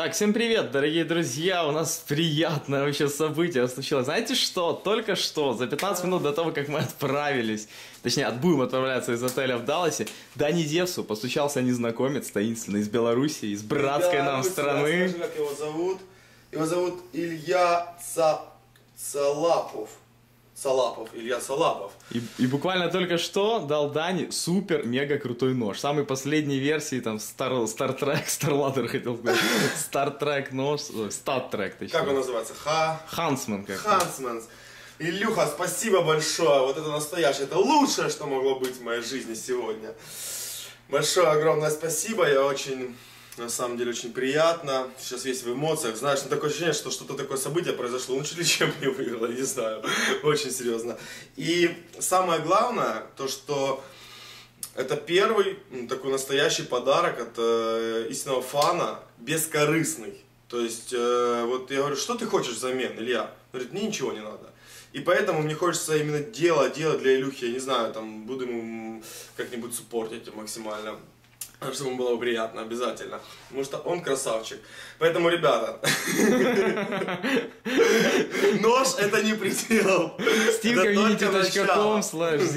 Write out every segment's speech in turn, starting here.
Так, всем привет, дорогие друзья, у нас приятное вообще событие случилось. Знаете что? Только что, за 15 минут до того, как мы отправились, точнее, будем отправляться из отеля в Далласе, Дани Девсу постучался незнакомец таинственный из Беларуси, из братской нам Беларусь, страны. Скажи, как его зовут? Его зовут Илья Ца... Салапов. Салапов, Илья Салапов. И, и буквально только что дал Дани супер мега крутой нож. Самой последней версии там Star, Star Trek, Starladder хотел сказать. Star Trek нож, Star Trek точнее. Как он называется? Ха... Хансман как Хансманс. Илюха, спасибо большое. Вот это настоящее. Это лучшее, что могло быть в моей жизни сегодня. Большое, огромное спасибо. Я очень, на самом деле, очень приятно. Сейчас весь в эмоциях. Знаешь, ну, такое ощущение, что что-то такое событие произошло. Лучше ли, чем не выиграл, я не знаю. Очень серьезно. И самое главное, то, что это первый такой настоящий подарок от э, истинного фана, бескорыстный. То есть, э, вот я говорю, что ты хочешь взамен, Илья? Он говорит, мне ничего не надо. И поэтому мне хочется именно дело делать для Илюхи, я не знаю, там, буду ему как-нибудь суппортить максимально. Чтобы ему было приятно, обязательно. Потому что он красавчик. Поэтому, ребята, нож это не предел. Steamcommunity.com slash.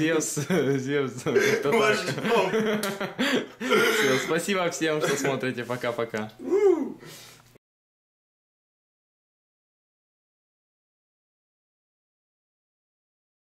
Всё, Спасибо всем, что смотрите. Пока-пока.